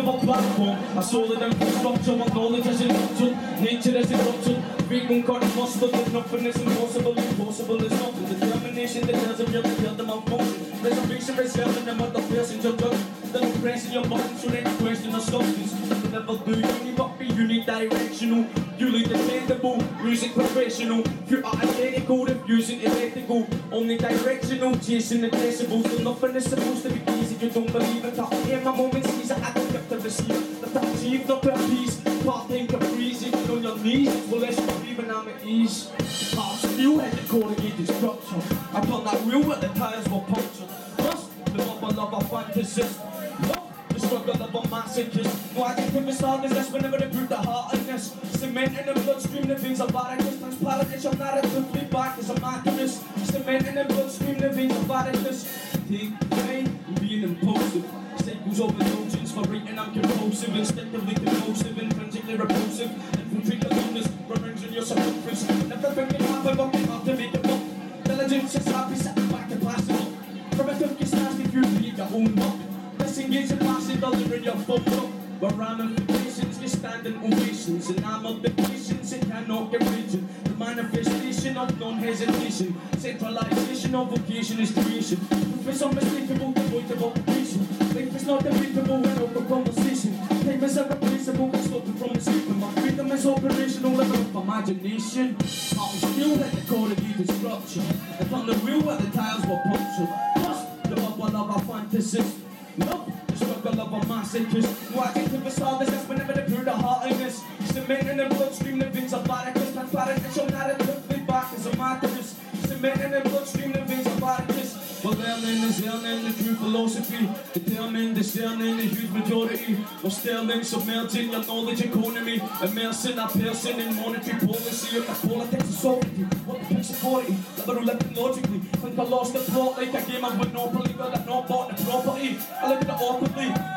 form. I saw that them structure, my knowledge is instruction, nature is eruption. Vegan card muscle, that nothing is impossible, impossible is nothing. Determination that you're the build them out motion. Reservation reserved in the mother passenger judge. Then I'm pressing your buttons, so they question the substance. You never do be unidirectional. You lead dependable, music professional. You are identical, if using electrical. Only directional, chasing the decibels. So nothing is supposed to be easy, you don't believe it. I hear my moments, these are I don't have to receive. The fact achieved, not per piece. Parting caprice, even on your knees. Well, let's not even I'm at ease. I'm still at the corrugated structure. I thought that real when the tires were punctured. Plus, the of. Love the struggle of a masochist. No, I can put myself this whenever they put the this. Cement in the bloodstream, the veins of Varicus. Transparent, it's your narrative, feedback is a machinis. Cement in the bloodstream, the veins of Varicus. Take pain, being impulsive. Cycles of indulgence for rating, I'm compulsive, instinctively compulsive, intrinsically repulsive. Infiltrate the illness, revenge in your circumference. Never bring it happen, but we have to make it up. Diligence is happy, sitting back and a took your stance, if you leave your own up. Disengage and pass it, delivering your up. Where ramifications, you standing ovations. And I'm of the patience, it cannot get rigid. The manifestation of non-hesitation. Centralization of vocation is creation. Proof is unmistakable, devoid of occupation. Life is not debatable when open conversation. Time is irreplaceable, can stop it from escaping. My freedom is operational, level of imagination. I'm still at the corrugated structure. Upon the wheel where the tires were punctured. Plus, the bubble of a fantasist. A masochist. No adjective is all this, that's whenever they pure the this. Cement in the bloodstream, the veins of Varicus. Transparent, it's your narrative, feedback is a masterpiece. Cement in the bloodstream, the veins of Varicus. Well, learning is learning the true philosophy. Determined, discerning the huge majority. We're sterling, submerging your knowledge economy. Immersing a person in monetary policy. If the politics of sovereignty, what the picture authority? Liberal living logically. Think I lost the plot like a game of Monopoly, but I've not bought the property. I look at it awkwardly.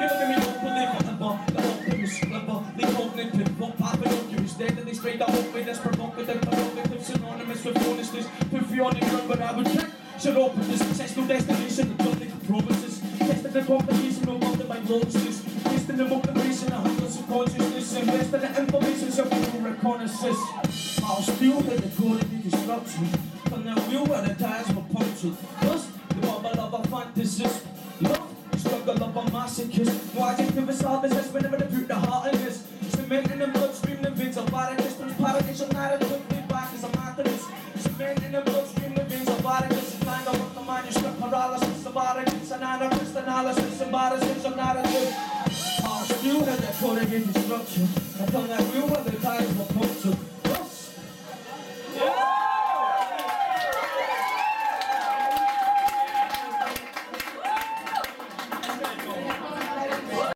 Happened you? Steadily straight up with me, this provocative, provocative, synonymous with honestness. Put you on the ground, but I would check. Shut up with the successful destination, the public promises. Testing the competition, no wonder by monsters. Testing the motivation, a hundreds of consciousness. Investing the information, so people reconnaissance. I'll hit the of the destruction. From the wheel where the tires were punctured. Plus, the bubble of a fantasist. Love, the struggle of a masochist. No adjective is all this, An anarchist analysis, narrative. I'll still hit the corrugated structure. Upon that tires